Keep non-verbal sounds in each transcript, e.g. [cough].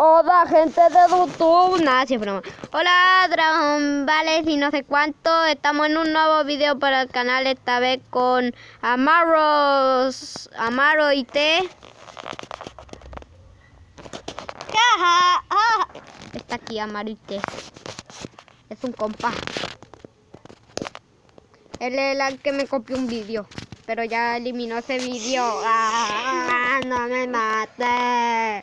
Hola gente de YouTube, nada, si es broma. Hola Dragon Vales y no sé cuánto. Estamos en un nuevo video para el canal, esta vez con Amaros, Amaro y T. Está aquí Amaro y T. Es un compa. Él es el que me copió un vídeo, pero ya eliminó ese vídeo. Ah, no me mate.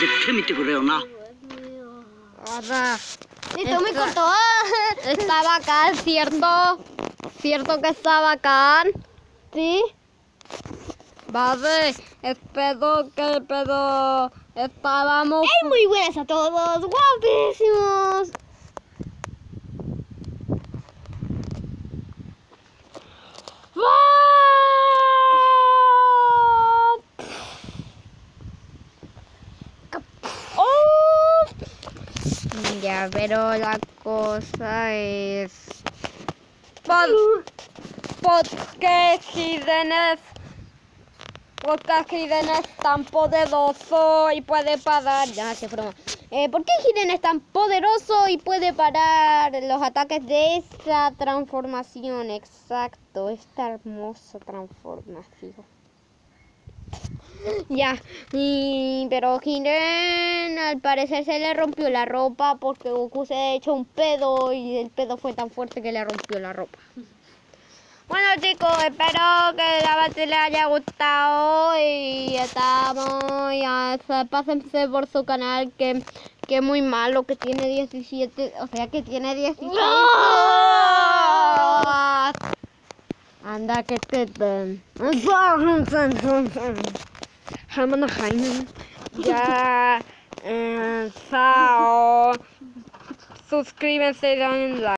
絶対見てくれよな Hola. Listo, muy corto. Está bacán, ¿cierto? ¿Cierto que está bacán? ¿Sí? Vale, espero que el pedo estábamos... ¡Hey, muy buenas a todos! ¡Guapísimos! Ya, pero la cosa es... ¿Por, por qué Hiden es... ¿Por qué Hiden es tan poderoso y puede parar... Ya, se broma. Eh, ¿Por qué Hiden es tan poderoso y puede parar los ataques de esta transformación? Exacto, esta hermosa transformación. Ya, y, pero Hiden al parecer se le rompió la ropa porque Goku se ha hecho un pedo y el pedo fue tan fuerte que le rompió la ropa. Bueno chicos, espero que el avance les haya gustado y estamos, ya se- pásense por su canal que, que es muy malo, que tiene 17, o sea que tiene 16. Anda que te [laughs] Hör mal nach. Ja, äh, ciao. Subscribe, stay down like.